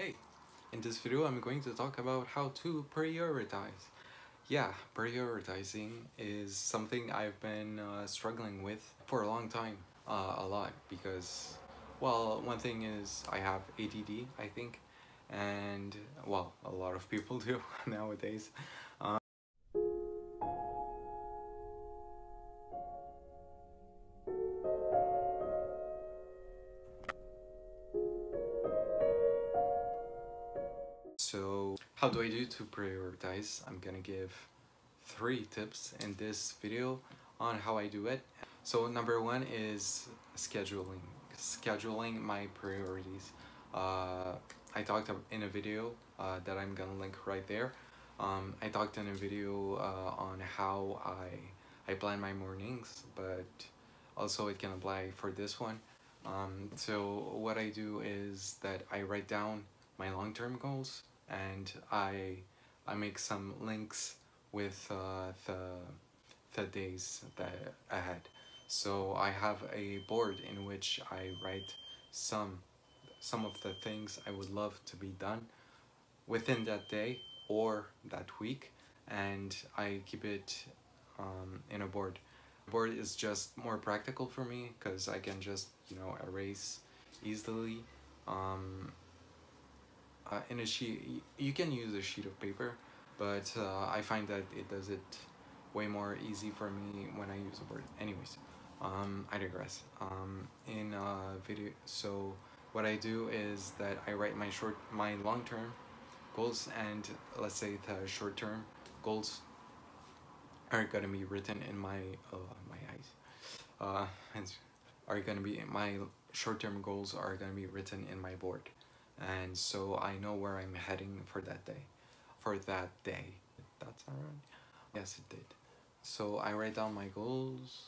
Hey, in this video I'm going to talk about how to prioritize. Yeah, prioritizing is something I've been uh, struggling with for a long time, uh, a lot, because, well, one thing is I have ADD, I think, and, well, a lot of people do nowadays. Uh, How do I do to prioritize? I'm gonna give three tips in this video on how I do it. So number one is scheduling. Scheduling my priorities. Uh, I talked in a video uh, that I'm gonna link right there. Um, I talked in a video uh, on how I, I plan my mornings, but also it can apply for this one. Um, so what I do is that I write down my long-term goals and I I make some links with uh, the the days that ahead. So I have a board in which I write some some of the things I would love to be done within that day or that week and I keep it um, in a board. Board is just more practical for me because I can just you know erase easily um, uh, in a sheet you can use a sheet of paper but uh, I find that it does it way more easy for me when I use a board anyways um, I digress. Um, in a video so what I do is that I write my short my long-term goals and let's say the short-term goals are gonna be written in my uh, my eyes. Uh, are gonna be my short-term goals are gonna be written in my board and so I know where I'm heading for that day for that day. That's alright yes it did. So I write down my goals.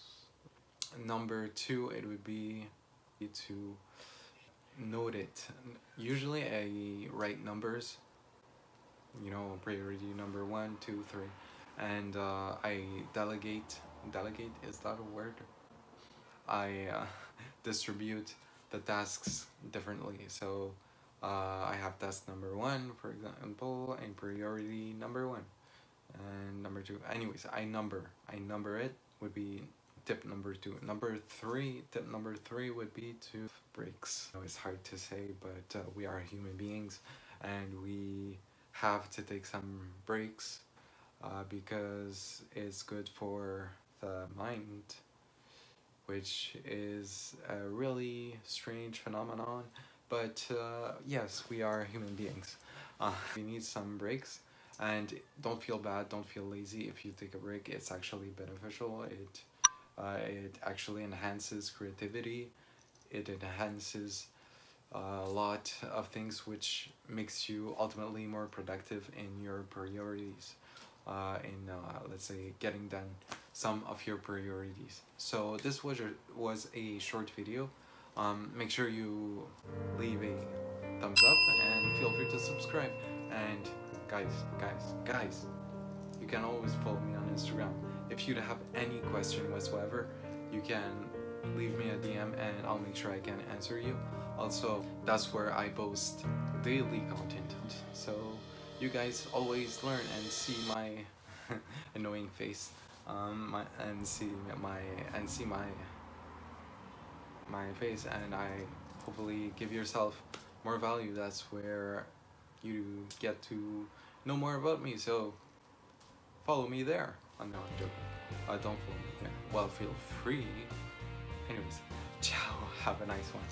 Number two it would be to note it. Usually I write numbers you know priority number one two three. And uh, I delegate delegate is that a word? I uh, distribute the tasks differently. So uh, I have task number one, for example, and priority number one, and number two. Anyways, I number. I number it would be tip number two. Number three, tip number three would be to breaks. It's hard to say, but uh, we are human beings, and we have to take some breaks uh, because it's good for the mind which is a really strange phenomenon but uh, yes, we are human beings. Uh, we need some breaks and don't feel bad, don't feel lazy if you take a break. It's actually beneficial. It, uh, it actually enhances creativity. It enhances a lot of things which makes you ultimately more productive in your priorities. Uh, in uh, let's say getting done some of your priorities. So this was a, was a short video um, make sure you subscribe. And guys, guys, guys, you can always follow me on Instagram. If you have any question whatsoever, you can leave me a DM and I'll make sure I can answer you. Also, that's where I post daily content. So you guys always learn and see my annoying face um, my, and see my and see my my face and I hopefully give yourself more value. That's where you get to know more about me. So follow me there. Oh, no, I'm joking. Uh, don't follow me there. Well, feel free. Anyways, ciao. Have a nice one.